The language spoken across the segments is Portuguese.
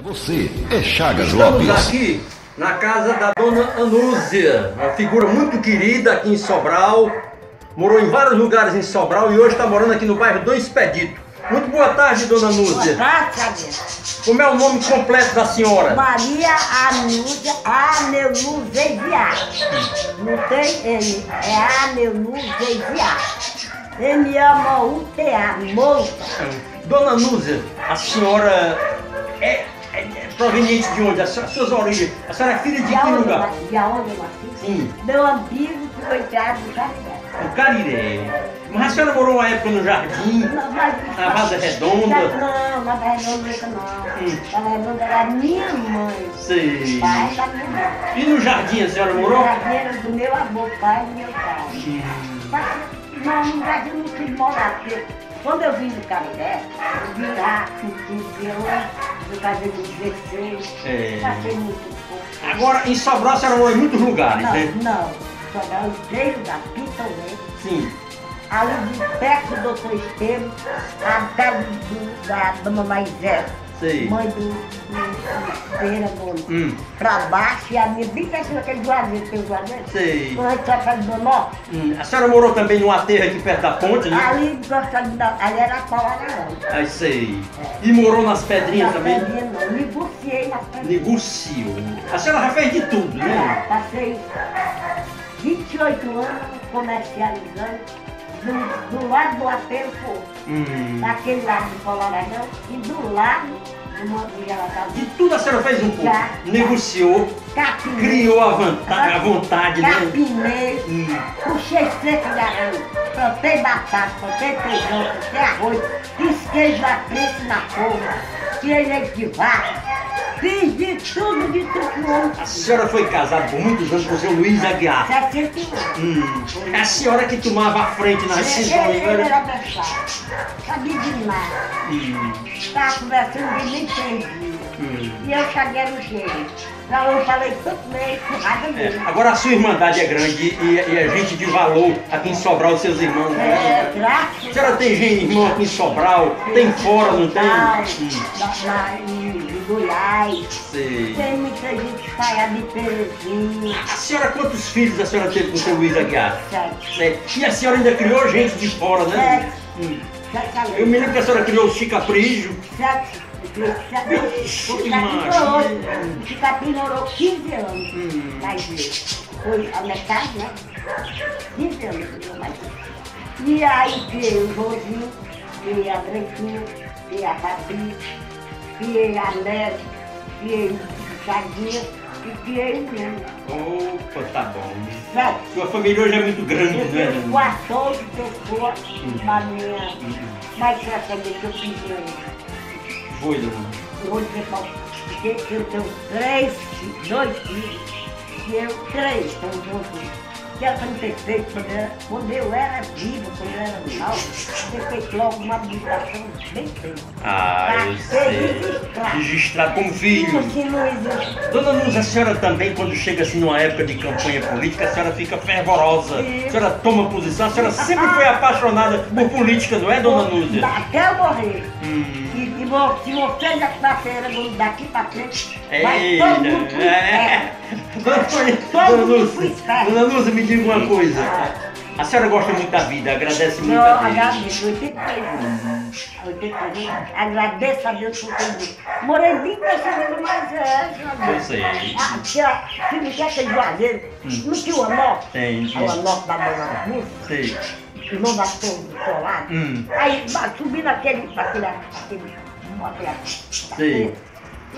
É você, é Chagas Estamos Lopes. aqui na casa da dona Anúzia, uma figura muito querida aqui em Sobral. Morou em vários lugares em Sobral e hoje está morando aqui no bairro do Expedito. Muito boa tarde, dona Boa Anúzia. tarde, Xavier. Como é o nome completo da senhora? Maria Anúzia Aneluzeia. Não tem N, é Aneluzeia. M-A-M-O-U-T-A, moça. Dona Anúzia, a senhora é proveniente de onde? As suas, origens? A senhora é filha de De que lugar? De onde eu nasci? Sim, Meu amigo foi criado no Caribé. no Cariré. Mas a senhora morou uma época no jardim? Não, mas... Na Vaza Redonda? Não, na Vaza Redonda não. Hum. Na Vaza Redonda era minha mãe. Sei. Pai da minha mãe. E no jardim a senhora morou? Jardim era do meu avô, pai do meu pai. Hum. Mas, não, no Brasil não quis morar, porque quando eu vim do Caribé, eu vim lá 15 anos, eu casei com 16, É. passei muito pouco. Agora, em Sobral a senhora morou em muitos lugares, né? Não, não, só dá os três lugares, Pitonê, Sim. ali de perto do doutor Estevam, até do, da dona Maisé, Sei. mãe do, do Feira Gomes, Hum. pra baixo, e a minha bem perto daquele juazeiro, tem o juazeiro. Sei. Quando a gente pra Hum. A senhora morou também num aterro aqui perto da ponte, né? ali, ali era a pau não. Aí sei. E morou nas pedrinhas Nas também? pedrinhas não, negociei nas pedrinhas. Negociou. A senhora já fez de tudo, né? Ah, Passei 28 anos comercializando do, do lado do aterro Hum. daquele lado do Coloradão e do lado de tudo a senhora fez um pouco. Já. Negociou, Capinei. criou a vontade, a vontade, né? Capinei. Hum. Puxei seco de arame, plantei batata, plantei feijão, plantei arroz, fiz queijo da frente na forma, tirei leite de vaca, fiz de tudo, de tudo que o homem A senhora foi casada por muitos anos com o seu Luiz Aguiar. 61 Hum. É a senhora que tomava a frente nas decisões, Ele, ele né? era sabia demais, Hum. estava conversando e nem entendia. Hum. E eu cheguei no jeito. Então eu falei tanto meio com raiva É, agora a sua irmandade é grande e, e a gente de valor aqui em Sobral, os seus irmãos. É, né? graças A senhora tem gente, irmão aqui em Sobral, tem fora, não tem? Lá, lá em Goiás. sei. Tem muita gente espalhada de Terezinha. A senhora, quantos filhos a senhora teve com o seu Luiz Aguiar? Sete. Sete. E a senhora ainda criou gente de fora, né? Sete. Hum. Sete Eu me lembro que a senhora criou o Chica Prijo. Sete. Ixi, macho. O Capim morou 15 anos Hum. na igreja. Foi a metade, né? 15 anos na igreja. E aí criei o Josinho, criei a Branquinha, criei a Rabi, criei a Neve, criei o Chaguinha e criei o Bruno. Opa, tá bom. Sete. Sua família hoje é muito grande, Eu né? tenho 14 pessoas na minha. Mas você vai saber que eu fiz hoje. Dizer pra você que eu tenho três, dois filhos. E eu, três, ela não ter feito quando, era, quando eu era viva, quando eu era mal, ter feito logo uma habilitação bem feita. Ah, eu Pra ser sei. como Isso filho. assim. Dona Luz, a senhora também, quando chega assim numa época de campanha política, a senhora fica fervorosa. Sim. A senhora toma posição, a senhora sempre foi apaixonada por política, não é, dona Lúcia? Até eu morrer. Hum. E, se você daqui pra frente, daqui pra frente, vai todo mundo pro é. Todo mundo Lúcia, pro inferno. dona Lúcia, me diga uma coisa. A senhora gosta muito da vida, agradece muito Eu a Deus. agradeço, 83 anos. 83 anos. Agradeço a Deus por tudo. Morei 26 anos, mas é. Eu sei. Ah, tinha, se não quer ter juazeiro, não tinha o Anó? Tem. O Anó da Dona Lúcia, Sei. irmão da Torre do Solar. Hum. Aí ba- subi naquele, naquele, aquele, aquele, Sei.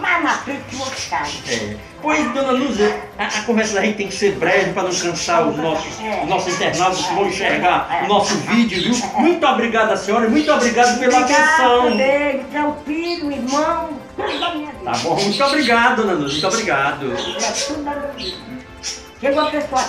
Lá na frente tinha outro cara. É. Pois, dona Lúcia, a, a conversa da gente tem que ser breve para não cansar os nossos, os nossos internautas que vão enxergar o nosso vídeo, viu? Muito obrigado a senhora e muito obrigado pela atenção. Obrigado, dele, seu filho, irmão, tudo da minha vida. Tá bom, muito obrigado, dona Lúcia, muito obrigado. É tudo da minha vida. Chegou a pessoa